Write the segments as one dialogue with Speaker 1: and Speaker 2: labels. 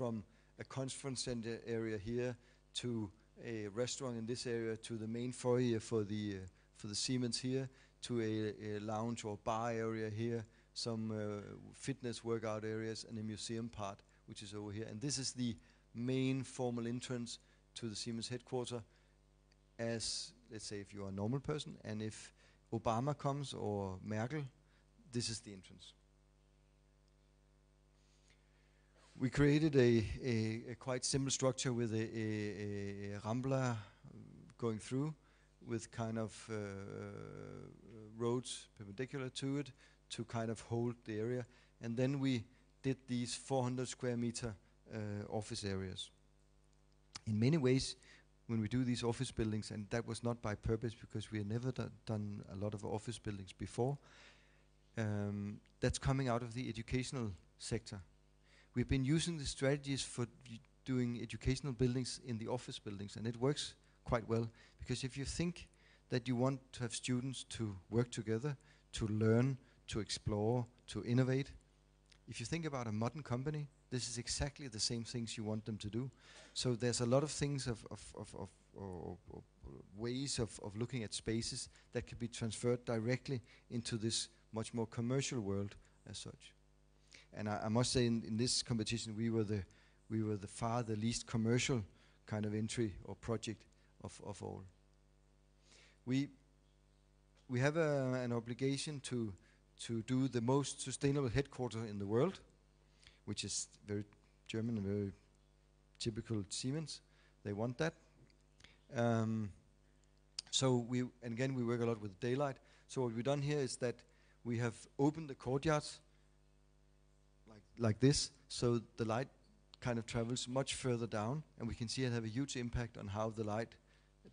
Speaker 1: from a conference center area here to a restaurant in this area to the main foyer for the uh, for the Siemens here to a, a lounge or bar area here, some uh, fitness workout areas, and a museum part which is over here. And this is the main formal entrance to the Siemens headquarters. As let's say, if you are a normal person, and if Obama comes or Merkel, this is the entrance. We created a, a, a quite simple structure with a, a, rambla going through with kind of uh, roads perpendicular to it to kind of hold the area. And then we did these 400 square meter uh, office areas. In many ways, when we do these office buildings, and that was not by purpose because we had never do done a lot of office buildings before, um, that's coming out of the educational sector. We've been using the strategies for doing educational buildings in the office buildings, and it works quite well because if you think that you want to have students to work together, to learn, to explore, to innovate, if you think about a modern company, this is exactly the same things you want them to do. So there's a lot of things of, of, of, of or, or ways of, of looking at spaces that can be transferred directly into this much more commercial world as such. And I, I must say, in, in, this competition, we were the we were the far the least commercial kind of entry or project of, of all. We we have a, an obligation to to do the most sustainable headquarter in the world, which is very German and very typical Siemens. They want that. Um, so we and again we work a lot with daylight. So what we've done here is that we have opened the courtyards like this, so the light kind of travels much further down, and we can see it have a huge impact on how the light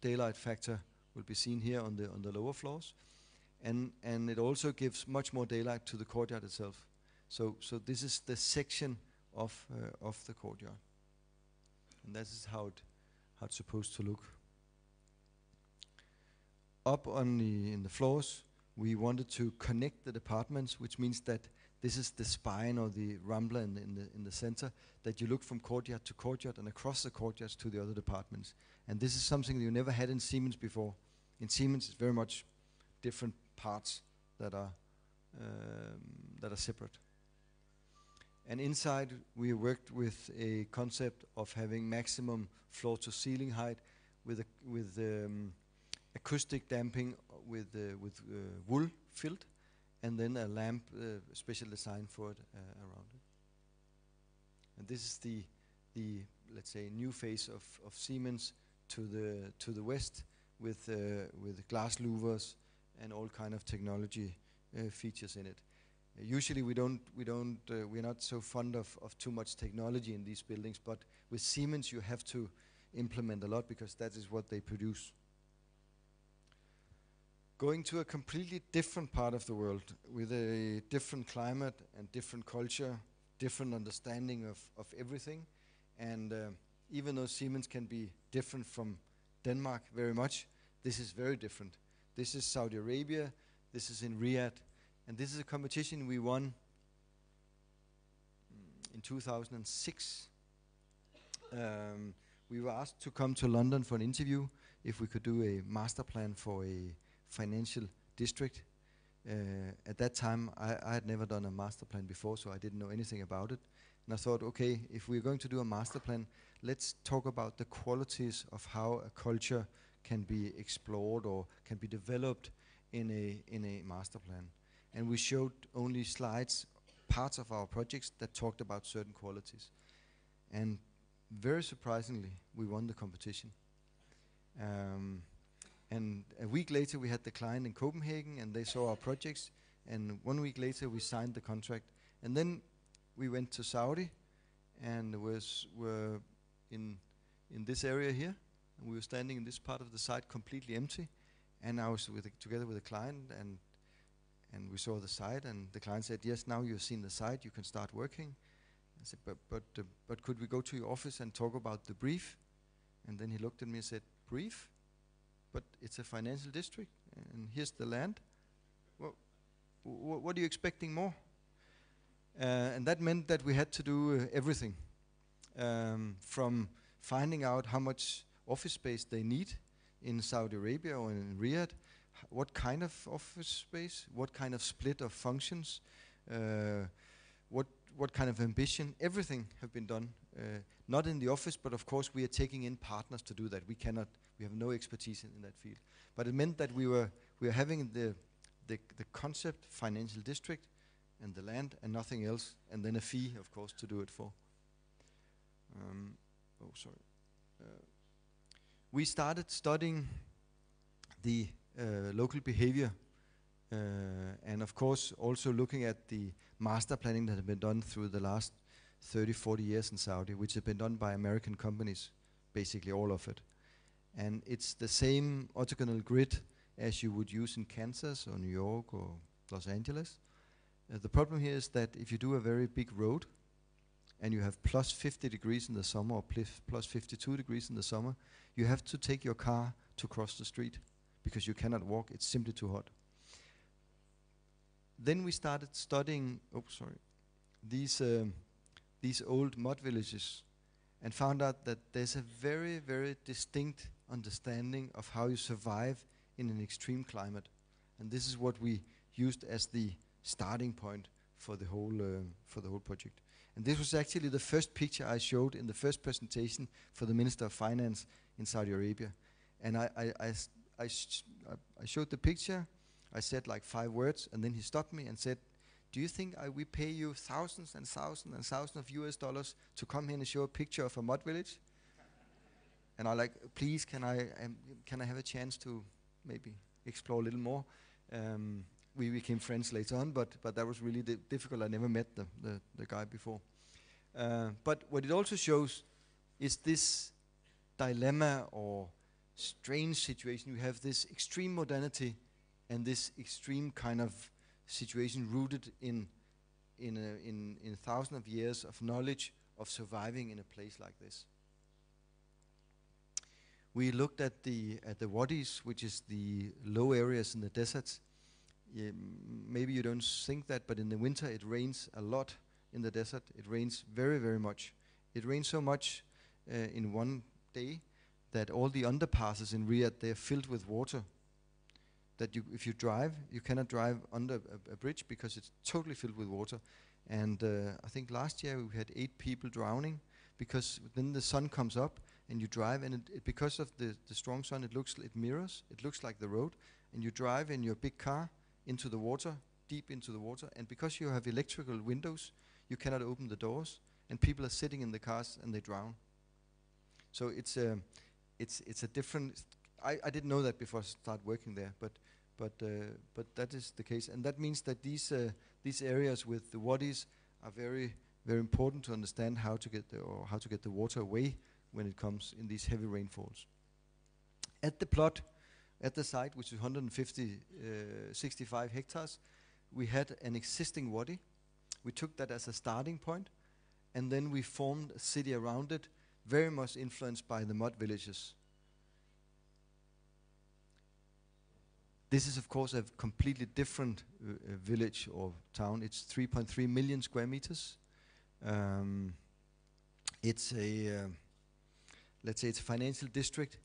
Speaker 1: daylight factor will be seen here on the on the lower floors, and and it also gives much more daylight to the courtyard itself. So so this is the section of uh, of the courtyard, and this is how it how it's supposed to look. Up on the in the floors, we wanted to connect the departments, which means that this is the spine or the rambla in the, in the, in the center, that you look from courtyard to courtyard and across the courtyards to the other departments. And this is something you never had in Siemens before. In Siemens, it's very much different parts that are, um, that are separate. And inside, we worked with a concept of having maximum floor to ceiling height with, a, with um, acoustic damping with, uh, with uh, wool filled and then a lamp uh, special design for it uh, around it. And this is the, the let's say, new face of, of Siemens to the, to the west with, uh, with glass louvers and all kind of technology features in it. usually we don't, we don't, we're not so fond of, of too much technology in these buildings, but with Siemens you have to implement a lot because that is what they produce going to a completely different part of the world with a different climate and different culture, different understanding of, of everything. And uh, even though Siemens can be different from Denmark very much, this is very different. This is Saudi Arabia, this is in Riyadh, and this is a competition we won in 2006. Um, we were asked to come to London for an interview if we could do a master plan for a financial district. Uh, at that time, I, I, had never done a master plan before, so I didn't know anything about it. And I thought, okay, if we're going to do a master plan, let's talk about the qualities of how a culture can be explored or can be developed in a in a master plan. And we showed only slides, parts of our projects that talked about certain qualities. And very surprisingly, we won the competition. Um, and a week later, we had the client in Copenhagen, and they saw our projects. And one week later, we signed the contract. And then we went to Saudi, and was were in in this area here, and we were standing in this part of the site completely empty. And I was with together with a client, and and we saw the site, and the client said, "Yes, now you've seen the site, you can start working." I said, "But but uh, but could we go to your office and talk about the brief?" And then he looked at me and said, "Brief?" But it's a financial district, and here's the land. Well, what are you expecting more? Uh, and that meant that we had to do uh, everything. um, from finding out how much office space they need in Saudi Arabia or in Riyadh, what kind of office space, what kind of split of functions, uh, what what kind of ambition. Everything have been done, not in the office, but of course we are taking in partners to do that. We cannot, we have no expertise in, in that field. But it meant that we were we were having the the, the concept financial district and the land and nothing else, and then a fee, of course, to do it for. Um, oh, sorry. Uh, we started studying the uh, local behavior, uh, and of course, also looking at the master planning that had been done through the last 30, 40 years in Saudi, which had been done by American companies, basically all of it. And it's the same orthogonal grid as you would use in Kansas or New York or Los Angeles. Uh, the problem here is that if you do a very big road and you have plus 50 degrees in the summer or plus 52 degrees in the summer, you have to take your car to cross the street because you cannot walk, it's simply too hot. Then we started studying, oh sorry, these, um, these old mud villages and found out that there's a very, very distinct understanding of how you survive in an extreme climate. And this is what we used as the starting point for the whole uh, for the whole project. And this was actually the first picture I showed in the first presentation for the Minister of Finance in Saudi Arabia. And I, sh- I- I showed the picture. I said like five words, and then he stopped me and said, "Do you think I, we pay you thousands and thousands and thousands of U.S. dollars to come here and show a picture of a mud village?" and I like, please, can I um, can I have a chance to maybe explore a little more? Um, we became friends later on, but but that was really di- difficult. I never met the the, the guy before. Uh, but what it also shows is this dilemma or strange situation. You have this extreme modernity and this extreme kind of situation rooted in in a, in in thousands of years of knowledge of surviving in a place like this. We looked at the at the wadis, which is the low areas in the deserts. Yeah, maybe you don't think that, but in the winter it rains a lot in the desert. It rains very, very much. It rains so much uh, in one day that all the underpasses in Riyadh they're filled with water. That you, if you drive, you cannot drive under a, a bridge because it's totally filled with water. And uh, I think last year we had eight people drowning because then the sun comes up and you drive, and it, it, because of the, the strong sun, it looks it mirrors. It looks like the road, and you drive in your big car into the water, deep into the water, and because you have electrical windows, you cannot open the doors, and people are sitting in the cars and they drown. So it's a, it's it's a different. I, I didn't know that before I started working there, but but uh, but that is the case, and that means that these uh, these areas with the wadis are very very important to understand how to get the or how to get the water away when it comes in these heavy rainfalls. At the plot, at the site, which is 150, uh, 65 hectares, we had an existing wadi. We took that as a starting point, and then we formed a city around it, very much influenced by the mud villages. This is, of course, a completely different uh, uh, village or town. It's 3.3 million square meters. Um, it's a, uh, let's say, it's a financial district,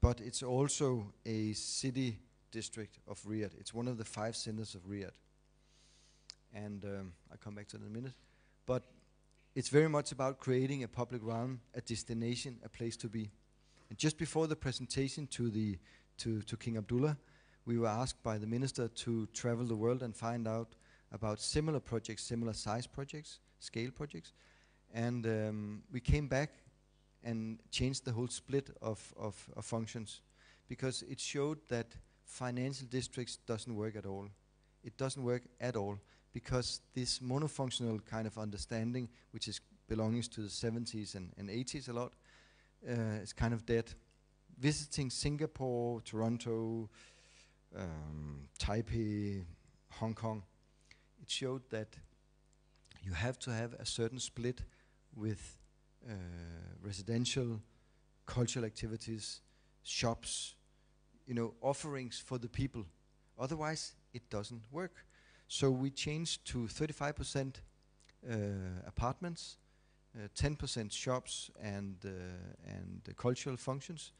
Speaker 1: but it's also a city district of Riyadh. It's one of the five centers of Riyadh. And um, I'll come back to it in a minute. But it's very much about creating a public realm, a destination, a place to be. And just before the presentation to, the, to, to King Abdullah, we were asked by the minister to travel the world and find out about similar projects, similar size projects, scale projects. And um, we came back and changed the whole split of, of, of functions because it showed that financial districts doesn't work at all. It doesn't work at all because this monofunctional kind of understanding, which is belongs to the 70s and, and 80s a lot, uh, is kind of dead. Visiting Singapore, Toronto, um, Taipei, Hong Kong, it showed that you have to have a certain split with uh, residential, cultural activities, shops, you know, offerings for the people. Otherwise, it doesn't work. So we changed to 35% uh, apartments, 10% shops and uh, and cultural functions,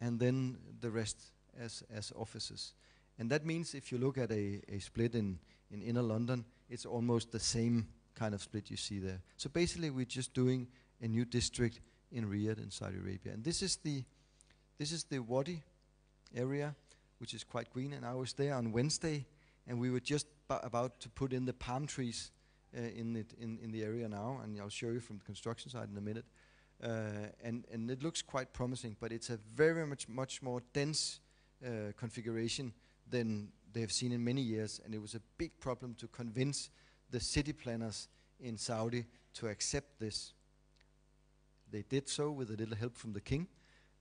Speaker 1: and then the rest as as offices. And that means if you look at a, a split in, in inner London, it's almost the same kind of split you see there. So basically, we're just doing a new district in Riyadh in Saudi Arabia. And this is the this is the Wadi area, which is quite green. And I was there on Wednesday, and we were just about to put in the palm trees uh, in it in, in the area now, and I'll show you from the construction side in a minute. Uh, and and it looks quite promising, but it's a very much much more dense uh, configuration than they have seen in many years, and it was a big problem to convince the city planners in Saudi to accept this. They did so with a little help from the king,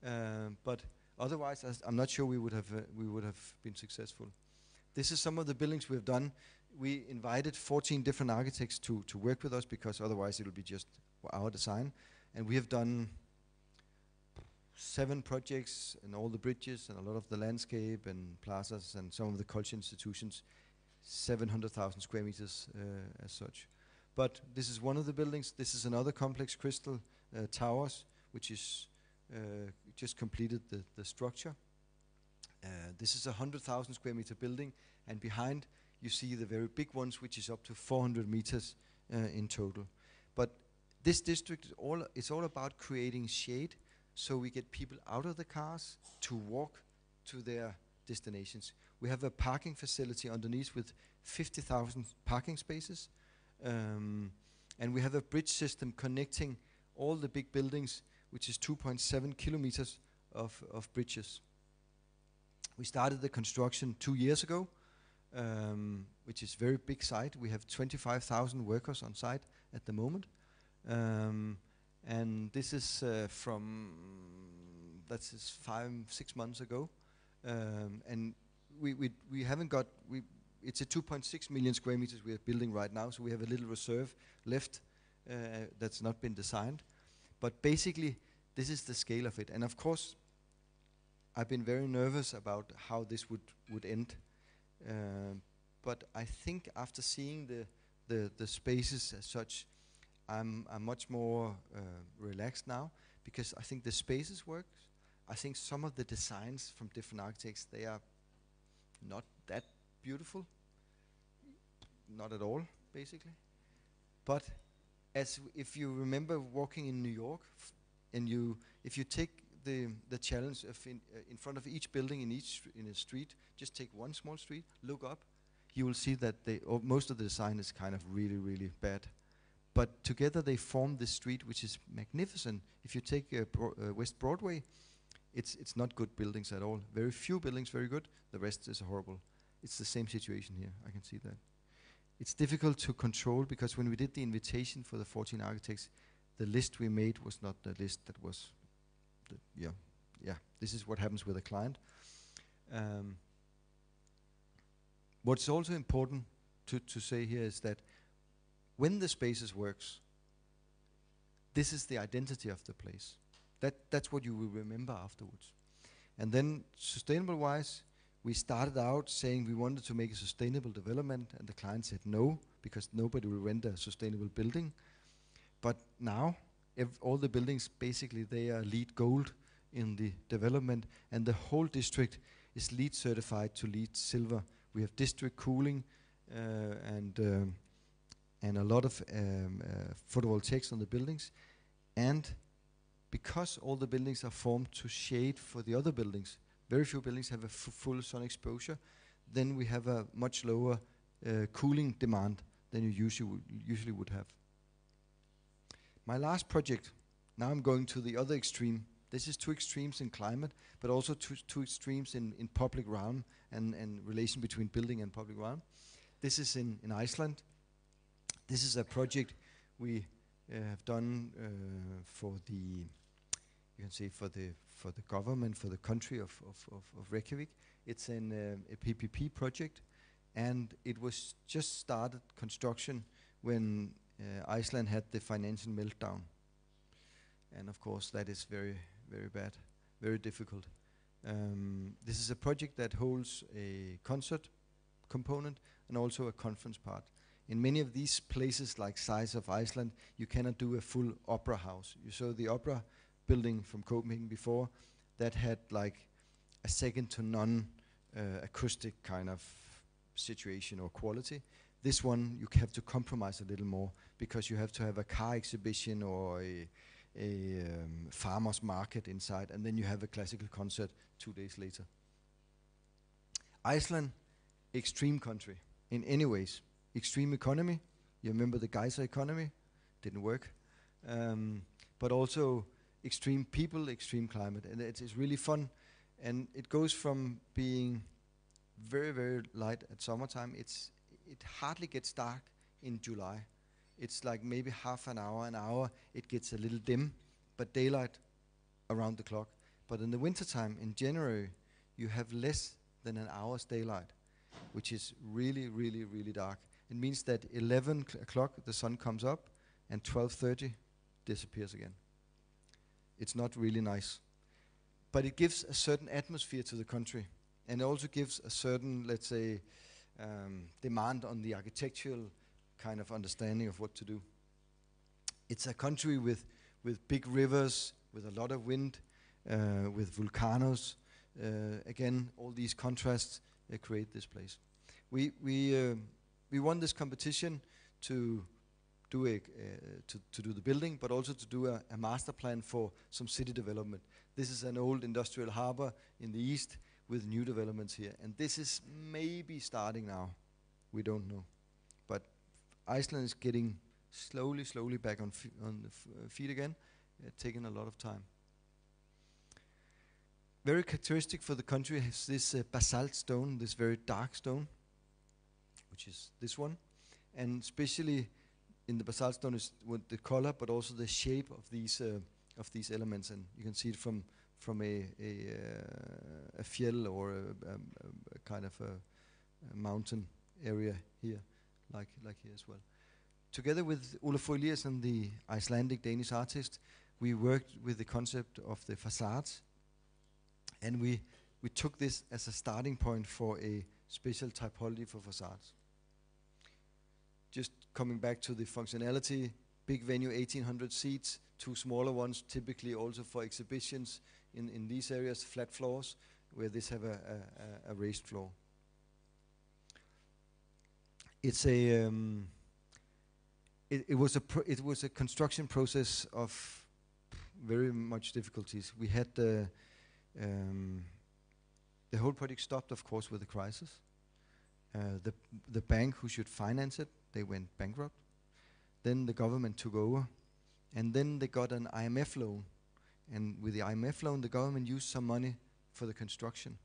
Speaker 1: uh, but otherwise, I'm not sure we would have uh, we would have been successful. This is some of the buildings we've done. We invited 14 different architects to to work with us because otherwise it would be just our design, and we have done seven projects and all the bridges and a lot of the landscape and plazas and some of the culture institutions, 700,000 square meters uh, as such. But this is one of the buildings. This is another complex, Crystal uh, Towers, which is uh, just completed the, the structure. Uh, this is a 100,000 square meter building, and behind you see the very big ones, which is up to 400 meters uh, in total. But this district is all, it's all about creating shade so we get people out of the cars to walk to their destinations. We have a parking facility underneath with 50,000 parking spaces. Um, and we have a bridge system connecting all the big buildings, which is 2.7 kilometers of, of bridges. We started the construction two years ago, um, which is very big site. We have 25,000 workers on site at the moment. Um, and this is uh, from that's five six months ago, um, and we, we we haven't got we. It's a 2.6 million square meters we are building right now, so we have a little reserve left uh, that's not been designed. But basically, this is the scale of it. And of course, I've been very nervous about how this would would end. Uh, but I think after seeing the the, the spaces as such, I'm, I'm much more uh, relaxed now because I think the spaces work. I think some of the designs from different architects they are not that beautiful, not at all, basically. But as if you remember walking in New York, and you if you take the the challenge of in, uh, in front of each building in each in a street, just take one small street, look up, you will see that they most of the design is kind of really really bad. But together they form this street, which is magnificent. If you take uh, Bro uh, West Broadway, it's it's not good buildings at all. Very few buildings, very good. The rest is horrible. It's the same situation here. I can see that. It's difficult to control because when we did the invitation for the 14 architects, the list we made was not the list that was. The yeah, yeah. This is what happens with a client. Um, what's also important to to say here is that when the spaces works, this is the identity of the place. That, that's what you will remember afterwards. And then, sustainable wise, we started out saying we wanted to make a sustainable development, and the client said no, because nobody will rent a sustainable building. But now, all the buildings basically they are LEED Gold in the development, and the whole district is LEED certified to LEED Silver. We have district cooling uh, and um, and a lot of um, uh, photovoltaics on the buildings. And because all the buildings are formed to shade for the other buildings, very few buildings have a full sun exposure, then we have a much lower uh, cooling demand than you usually usually would have. My last project, now I'm going to the other extreme. This is two extremes in climate, but also two, two extremes in, in public realm and, and relation between building and public realm. This is in, in Iceland. This is a project we uh, have done uh, for the, you can say for the for the government, for the country of, of, of, of Reykjavik. It's an, uh, a PPP project, and it was just started construction when uh, Iceland had the financial meltdown. And of course, that is very, very bad, very difficult. Um, this is a project that holds a concert component and also a conference part In many of these places, like size of Iceland, you cannot do a full opera house. You saw the opera building from Copenhagen before, that had like a second to none uh, acoustic kind of situation or quality. This one you have to compromise a little more because you have to have a car exhibition or a, a um, farmer's market inside, and then you have a classical concert two days later. Iceland, extreme country in any ways. Extreme economy. You remember the geyser economy? Didn't work. Um, but also extreme people, extreme climate, and it's, it's really fun. And it goes from being very very light at summertime. It's it hardly gets dark in July. It's like maybe half an hour, an hour. It gets a little dim, but daylight around the clock. But in the wintertime, in January, you have less than an hour's daylight, which is really, really, really dark. It means that 11 o'clock the sun comes up, and 12:30 disappears again. It's not really nice, but it gives a certain atmosphere to the country and it also gives a certain, let's say, um, demand on the architectural kind of understanding of what to do. It's a country with, with big rivers, with a lot of wind, uh, with volcanoes. Uh, again, all these contrasts uh, create this place. We, we, uh, we won this competition to do, a, uh, to, to do the building, but also to do a, a master plan for some city development. This is an old industrial harbor in the east with new developments here. And this is maybe starting now. We don't know. But Iceland is getting slowly, slowly back on, on the uh, feet again, uh, taking a lot of time. Very characteristic for the country is this uh, basalt stone, this very dark stone, which is this one. And especially in the basalt stone is the color, but also the shape of these uh, of these elements. And you can see it from from a a, uh, a fjell or a, a, a kind of a, mountain area here, like like here as well. Together with Olafur and the Icelandic Danish artist, we worked with the concept of the facades, and we we took this as a starting point for a special typology for facades. Just coming back to the functionality, big venue, 1,800 seats, two smaller ones, typically also for exhibitions, in, in these areas, flat floors, where this have a, a, a raised floor. It's a um, it, it, was a it was a construction process of very much difficulties. We had the um, the whole project stopped, of course, with the crisis. Uh, the the bank who should finance it, they went bankrupt. Then the government took over, and then they got an IMF loan and with the IMF loan, the government used some money for the construction.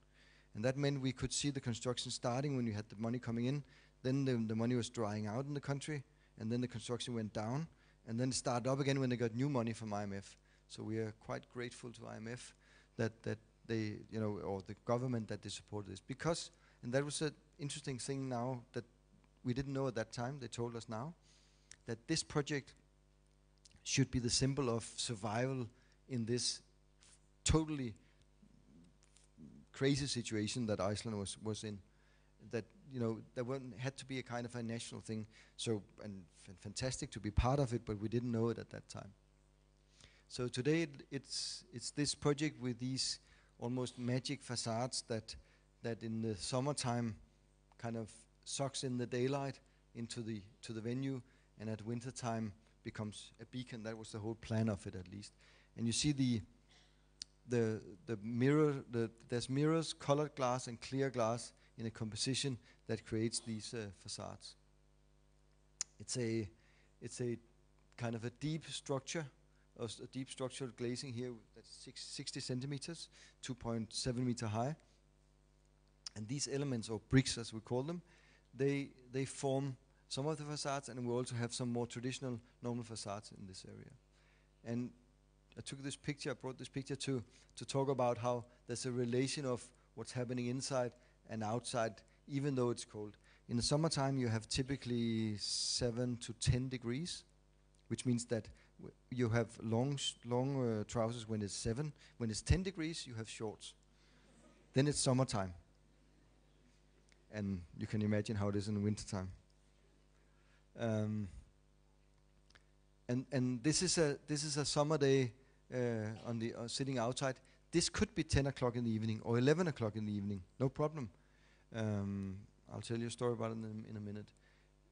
Speaker 1: And that meant we could see the construction starting when you had the money coming in. Then the, the money was drying out in the country, and then the construction went down, and then it started up again when they got new money from IMF. So we are quite grateful to IMF that that they, you know, or the government that they supported this because, and that was an interesting thing now that we didn't know at that time. They told us now that this project should be the symbol of survival in this totally crazy situation that Iceland was was in. That you know there had to be a kind of a national thing. So and fantastic to be part of it, but we didn't know it at that time. So today it, it's it's this project with these almost magic facades that that in the summertime kind of sucks in the daylight into the to the venue, and at winter time becomes a beacon. That was the whole plan of it, at least. And you see the the the mirror the there's mirrors colored glass and clear glass in a composition that creates these uh, facades. It's a it's a kind of a deep structure a deep structural glazing here that's six, 60 centimeters 2.7 meter high. And these elements or bricks as we call them they they form some of the facades and we also have some more traditional normal facades in this area and I took this picture, I brought this picture to, to talk about how there's a relation of what's happening inside and outside, even though it's cold. In the summertime, you have typically 7 to 10 degrees, which means that you have long, long uh, trousers when it's 7. When it's 10 degrees, you have shorts. then it's summertime. And you can imagine how it is in the wintertime. Um, and and this is a this is a summer day uh, on the uh, sitting outside. This could be 10 o'clock in the evening or 11 o'clock in the evening. No problem. Um, I'll tell you a story about it in, in a minute.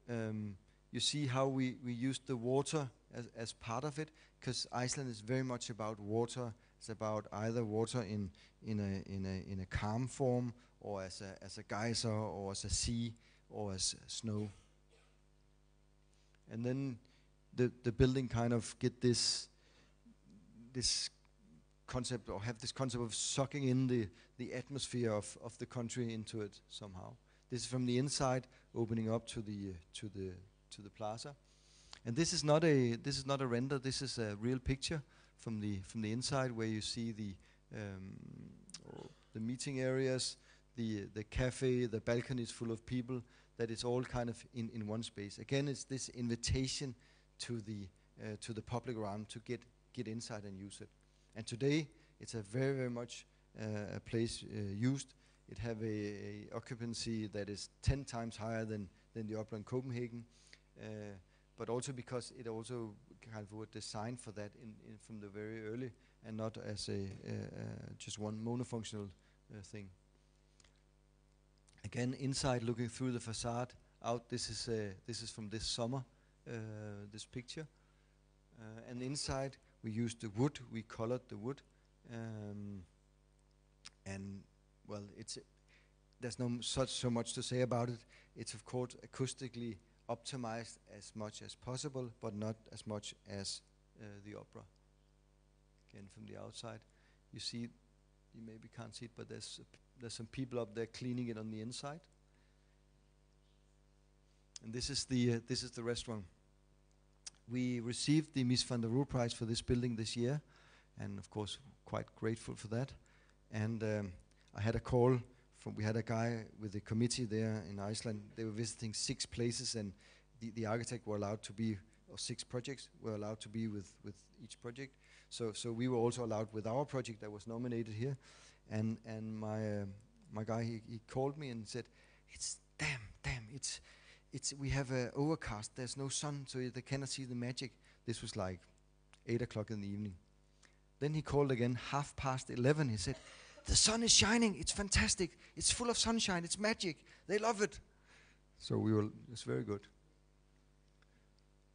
Speaker 1: Um, you see how we, we use the water as, as part of it, because Iceland is very much about water. It's about either water in, in, a, in, a, in a calm form, or as a, as a geyser, or as a sea, or as snow. And then the, the building kind of get this, this concept, or have this concept of sucking in the, the atmosphere of, of the country into it somehow. This is from the inside, opening up to the, to the, to the plaza. And this is not a this is not a render. This is a real picture from the from the inside, where you see the um, the meeting areas, the the cafe, the balconies full of people. That is all kind of in, in one space. Again, it's this invitation to the uh, to the public around to get get inside and use it. And today, it's a very very much uh, a place uh, used. It have a, a, occupancy that is ten times higher than than the Opera in Copenhagen. Uh, but also because it also kind of was designed for that in, in from the very early and not as a just one monofunctional uh, thing. Again, inside looking through the facade, out this is uh, this is from this summer, uh, this picture, and inside we used the wood, we colored the wood, um, and well, it's there's no such so much to say about it. It's of course acoustically optimized as much as possible, but not as much as uh, the opera. Again, from the outside, you see, you maybe can't see it, but there's there's some people up there cleaning it on the inside. And this is the uh, this is the restaurant. We received the Mies van der Rohe Prize for this building this year, and of course, quite grateful for that. And um, I had a call from, we had a guy with the committee there in Iceland. They were visiting six places, and the, the architect were allowed to be, or six projects were allowed to be with, with each project. So, so we were also allowed with our project that was nominated here. And, and my, uh, my guy, he, he called me and said, it's damn, damn, it's, it's, we have a overcast, there's no sun, so they cannot see the magic. This was like 8 o'clock in the evening. Then he called again, half past 11. He said, the sun is shining. It's fantastic. It's full of sunshine. It's magic. They love it. So we will. It's very good.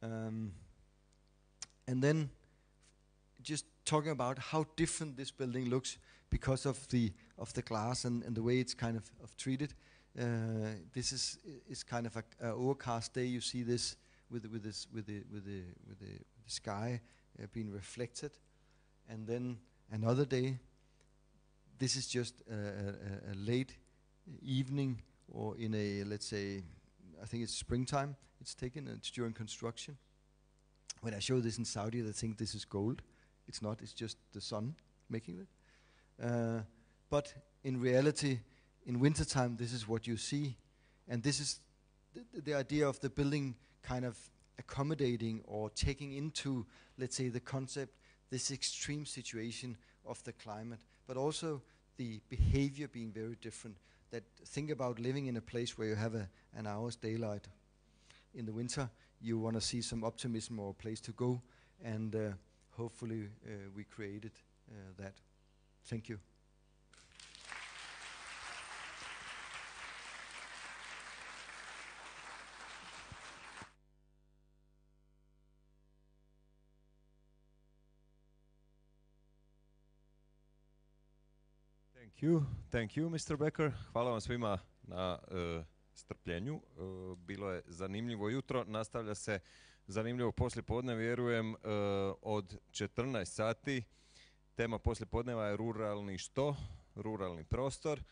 Speaker 1: Um, and then, just talking about how different this building looks because of the of the glass and, and the way it's kind of, of treated. Uh, this is is kind of a, a, overcast day. You see this with with this with the with the with the, with the sky uh, being reflected, and then another day this is just a, a, a, late evening or in a, let's say, I think it's springtime it's taken, it's during construction. When I show this in Saudi, they think this is gold. It's not, it's just the sun making it. Uh, but in reality, in wintertime, this is what you see. And this is th the idea of the building kind of accommodating or taking into, let's say, the concept, this extreme situation of the climate, but also the behavior being very different. That think about living in a place where you have a, an hour's daylight. In the winter, you want to see some optimism or a place to go, and uh, hopefully uh, we created uh, that. Thank you.
Speaker 2: Thank you, thank you Mr. Becker. Hvala vam svima na uh, strpljenju. Uh, bilo je zanimljivo jutro, nastavlja se zanimljivo poslijepodne, vjerujem, uh, od 14 sati. Tema poslijepodneva je ruralni što? Ruralni prostor.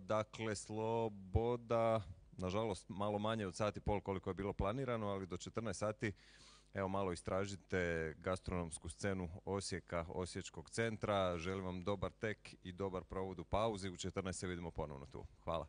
Speaker 2: Dakle, sloboda, nažalost, malo manje od sati pol koliko je bilo planirano, ali do 14 sati Evo malo istražite gastronomsku scenu Osijeka, Osječkog centra. Želim vam dobar tek i dobar provod u pauzi. U 14 se vidimo ponovno tu. Hvala.